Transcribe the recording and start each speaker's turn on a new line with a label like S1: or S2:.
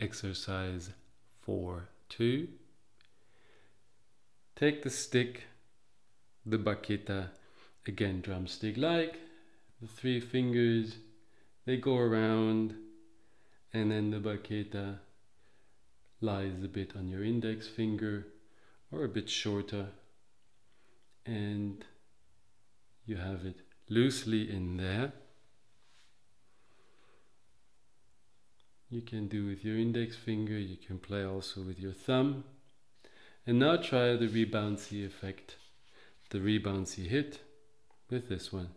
S1: exercise 4 2. Take the stick, the baqueta, again drumstick like, the three fingers, they go around, and then the baqueta lies a bit on your index finger or a bit shorter, and you have it loosely in there. You can do with your index finger, you can play also with your thumb. And now try the rebouncy effect, the rebouncy hit with this one.